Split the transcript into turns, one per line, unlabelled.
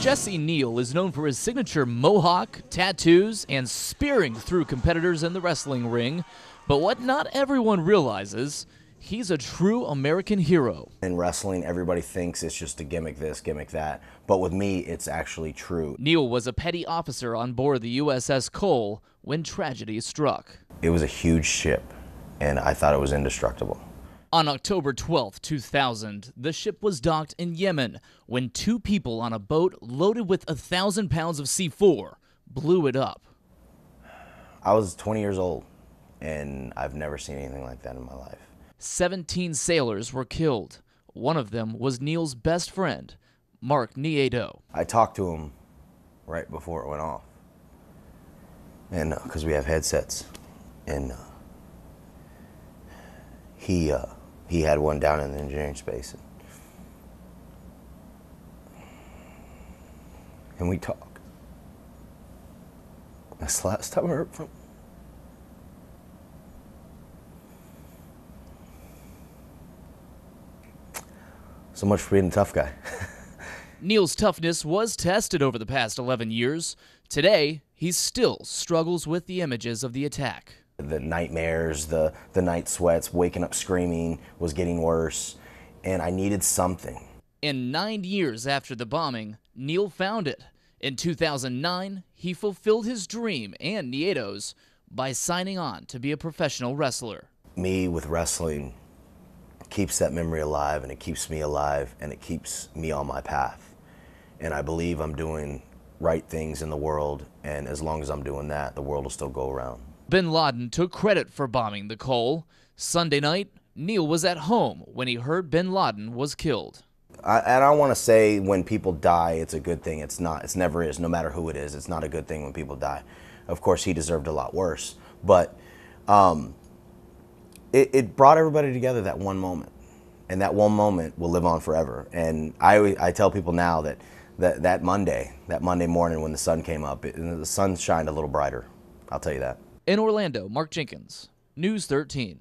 Jesse Neal is known for his signature mohawk, tattoos, and spearing through competitors in the wrestling ring. But what not everyone realizes, he's a true American hero.
In wrestling, everybody thinks it's just a gimmick this, gimmick that. But with me, it's actually true.
Neal was a petty officer on board the USS Cole when tragedy struck.
It was a huge ship, and I thought it was indestructible.
On October 12, 2000, the ship was docked in Yemen when two people on a boat loaded with a thousand pounds of C4 blew it up.
I was 20 years old, and I've never seen anything like that in my life.
17 sailors were killed. One of them was Neal's best friend, Mark Nieto.
I talked to him right before it went off, and because uh, we have headsets, and uh, he uh, he had one down in the engineering space. And we talked. That's the last time I heard from him. So much for being a tough guy.
Neal's toughness was tested over the past 11 years. Today, he still struggles with the images of the attack.
The nightmares, the, the night sweats, waking up screaming was getting worse, and I needed something.
And nine years after the bombing, Neal found it. In 2009, he fulfilled his dream and Nieto's by signing on to be a professional wrestler.
Me with wrestling keeps that memory alive, and it keeps me alive, and it keeps me on my path. And I believe I'm doing right things in the world, and as long as I'm doing that, the world will still go around.
Bin Laden took credit for bombing the Cole. Sunday night, Neal was at home when he heard bin Laden was killed.
I, and I want to say when people die, it's a good thing. It's not. It's never is. No matter who it is, it's not a good thing when people die. Of course, he deserved a lot worse, but um, it, it brought everybody together that one moment, and that one moment will live on forever. And I, I tell people now that that that Monday, that Monday morning when the sun came up, it, the sun shined a little brighter. I'll tell you that.
In Orlando, Mark Jenkins, News 13.